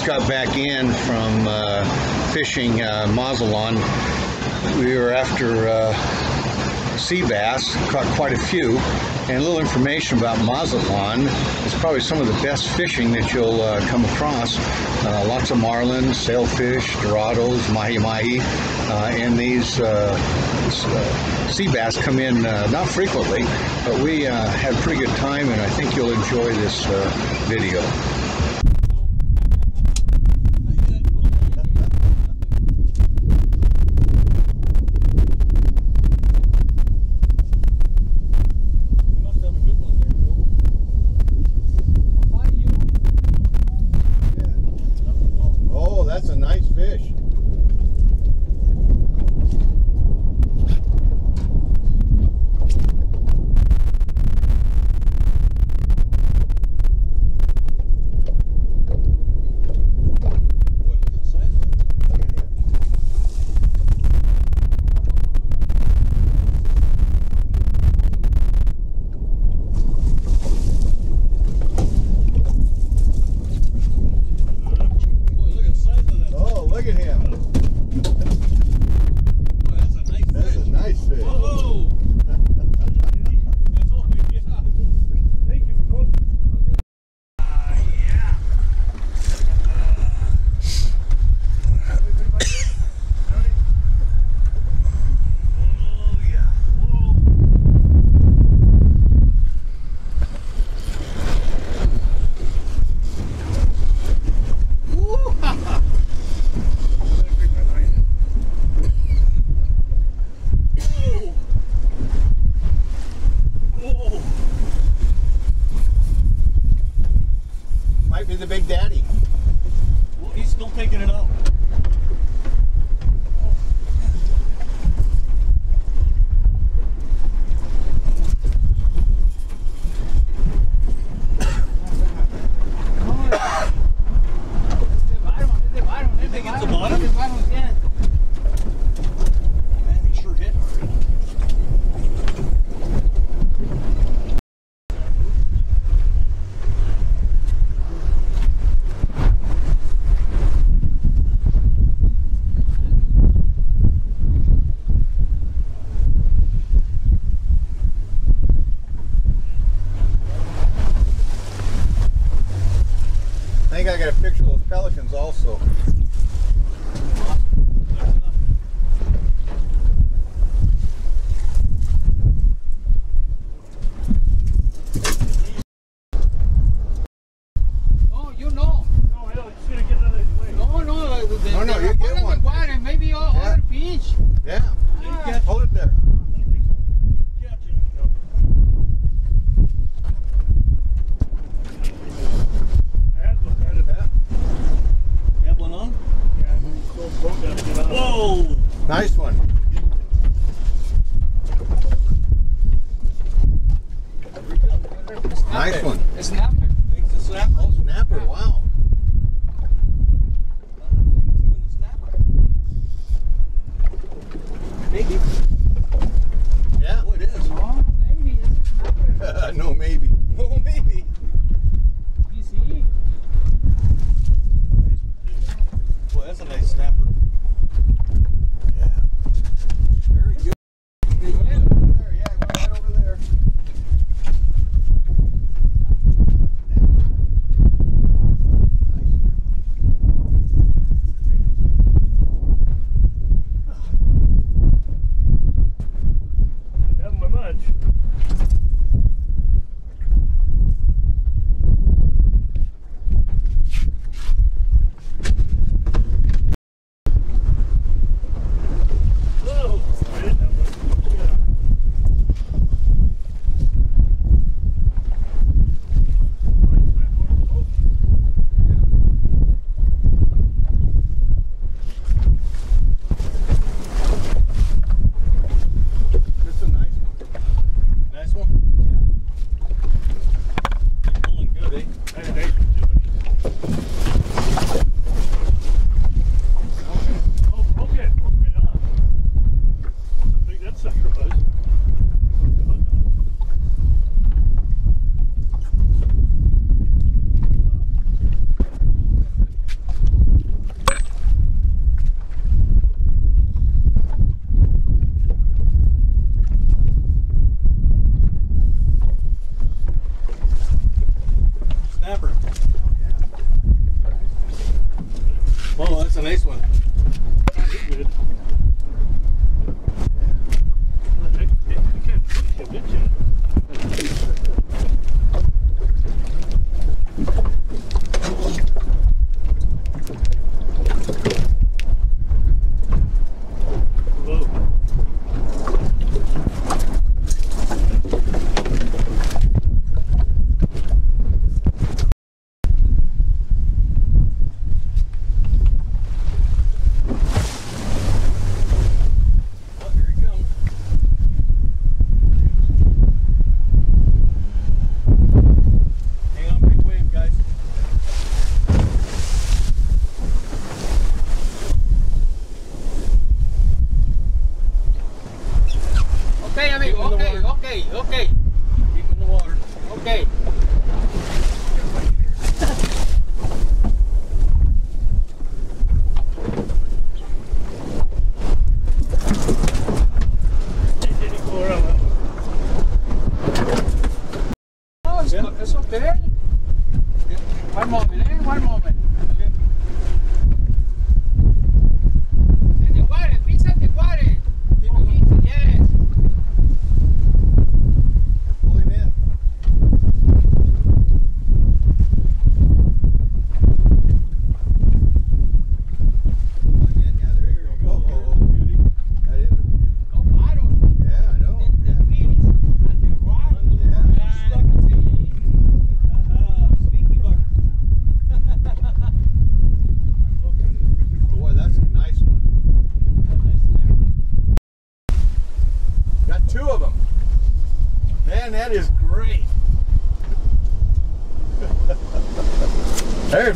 just got back in from uh, fishing uh, Mazatlán. We were after uh, sea bass, caught quite a few, and a little information about Mazatlán. is probably some of the best fishing that you'll uh, come across. Uh, lots of marlin, sailfish, dorados, mahi-mahi, uh, and these uh, uh, sea bass come in uh, not frequently, but we had a pretty good time, and I think you'll enjoy this video.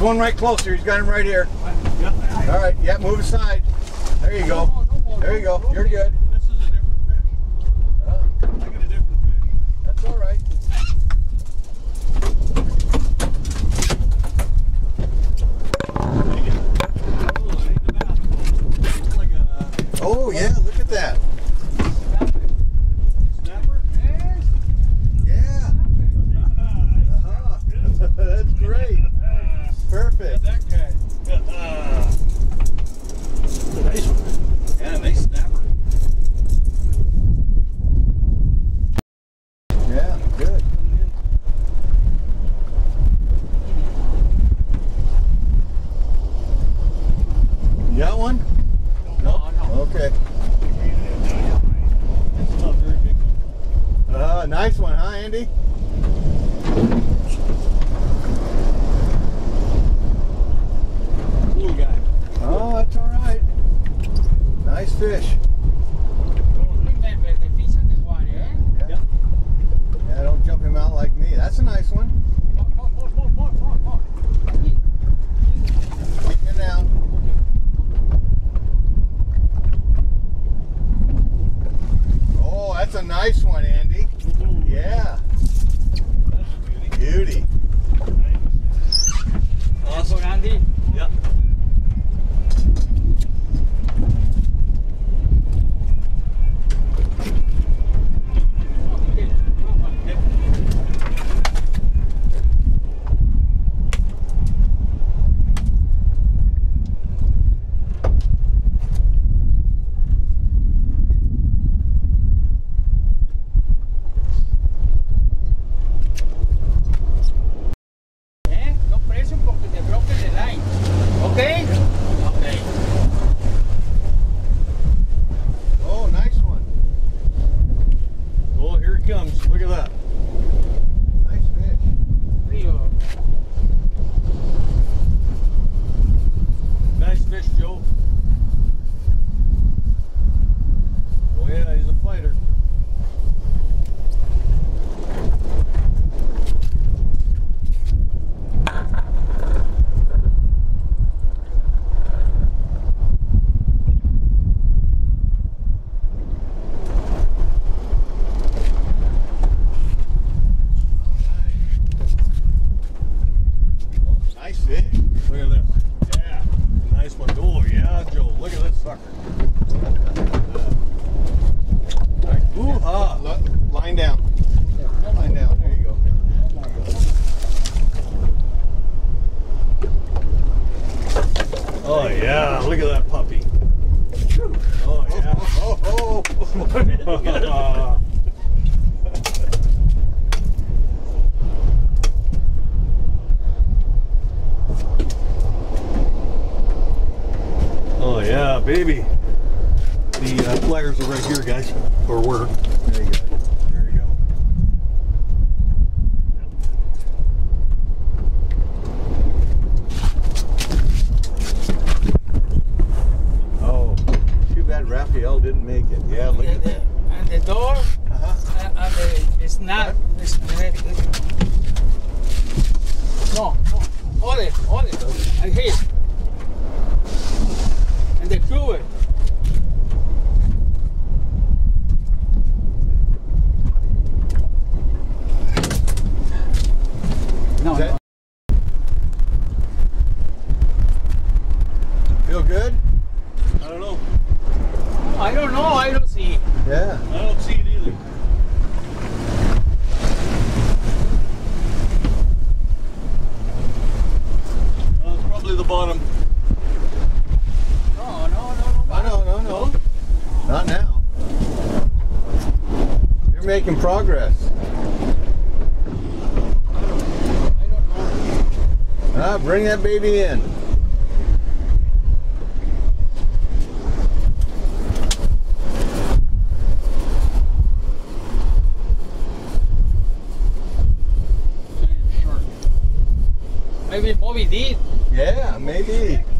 going right closer. He's got him right here. All right, yeah, move aside. There you go. There you go. You're good. look at that. That baby in. Maybe Moby Dick. Yeah, maybe.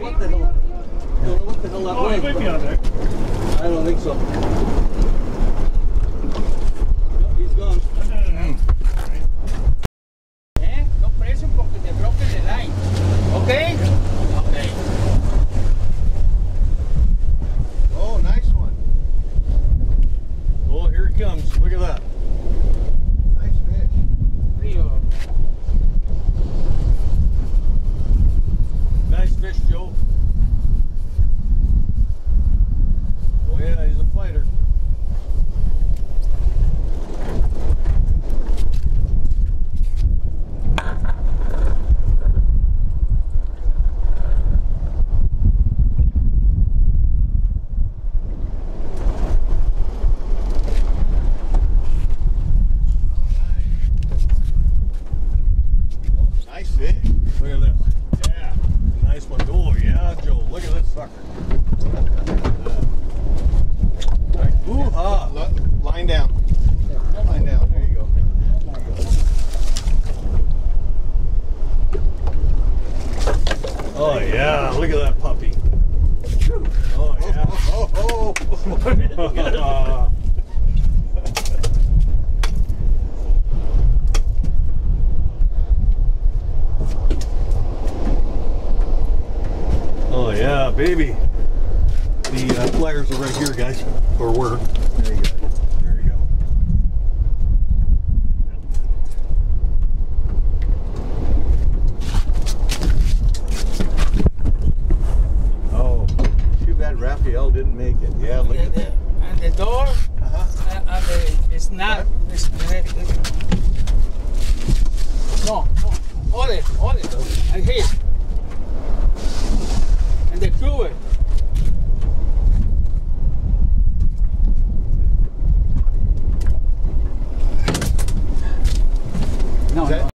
Know what the hell. Don't know what the hell that Oh, was. it might be on there. I don't think so. No, he's gone. ¿Eh? No presion porque te broken the line. Okay? Okay. Oh, nice one. Oh, here it comes. Look at that. Nice fish. Rio. Nice fish, Joe. Oh yeah, he's a fighter. Nice fish. Look at this. Yeah. Nice one. Oh yeah, Joe. Look at this sucker. Ooh ha. Line down. Line down. There you go. Oh yeah, look at that puppy. Oh yeah. Oh, oh, oh. oh yeah, baby. The uh, pliers are right here, guys. Or were. There you go. There you go. Oh, too bad Raphael didn't make it. Yeah, look And at the, that. and the door, Uh-huh. uh, and the, it's not. It's, no, no. Hold it, hold it. And here. And the cooler. No, no.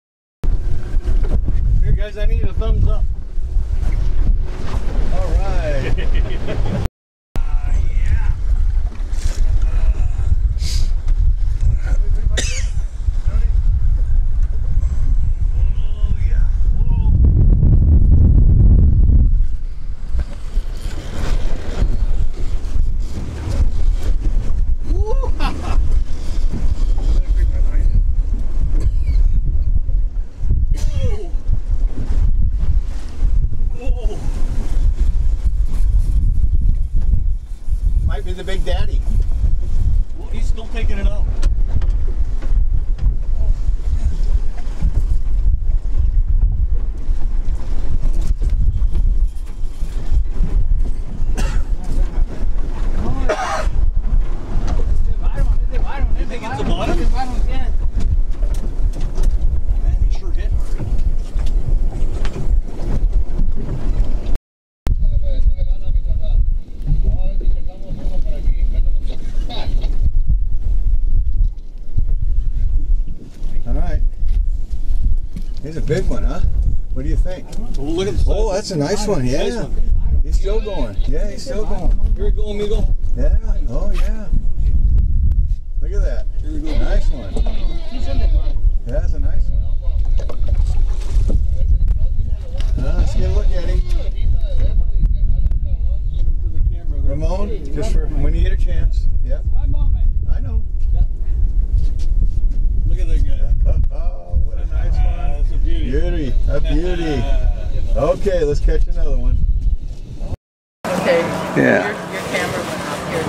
Here, guys, I need a thumbs up. All right. Oh yeah. Whoa. Whoa. Whoa. Might be the big daddy. Well, he's still taking it out. You think it's the bottom? Yeah. Man, he sure hit hard. All right. He's a big one, huh? What do you think? Oh, look at the. Oh, that's a nice one. Nice Yeah. one. He's still going. Yeah, he's still going. Here we go, amigo. Yeah. Oh, yeah. Look at that. Here we go. Nice one. Yeah, that's a nice one. Uh, let's get a look at him. To the camera there. Ramon, just for when you get a chance. Yeah, beauty. A beauty. Okay, let's catch another one. Okay. Yeah. Your, camera went off here.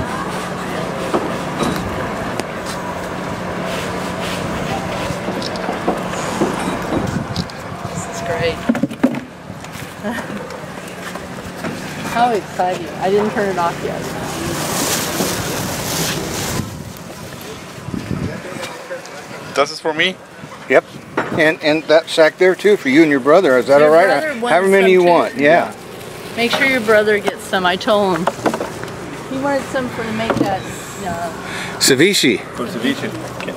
This is great. How exciting. I didn't turn it off yet. This is for me? Yep. And and that sack there too for you and your brother. Is that Your all right? brother However many you too. want. Yeah. Make sure your brother gets some. I told him. He wanted some for to make that. Uh, Ceviche. For ceviche. Okay.